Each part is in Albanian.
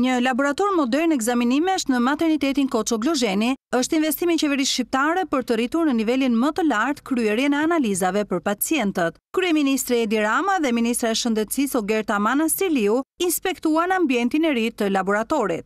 Një laborator modern ekzaminimesh në maternitetin Koço Gliozheni është investim i qeverisë shqiptare për të rritur në nivelin më të lartë kryerjen e analizave për pacientët. Kryeministri Edi Rama dhe ministrja e Shëndetësisë Ogerta Manastirliu inspektuan ambientin e ri të laboratorit.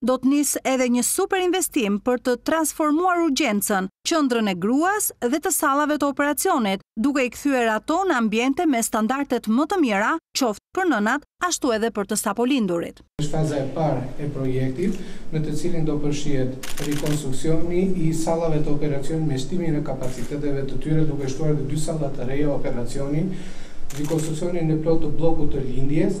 do të nisë edhe një super investim për të transformuar urgjencën, qendrën e gruas dhe të sallave të operacionit, duke i kthyer ato në ambiente me standardet më të mira qoftë për nënat ashtu edhe për të sapolindurit. Është faza e parë e projektit, në të cilin do përfshihet rikonstruksioni i sallave të operacionit me shtimin e kapaciteteve të tyre duke shtuar dhe dy salla të reja operacioni, rikonstruksionin e plotë të bllokut të lindjes,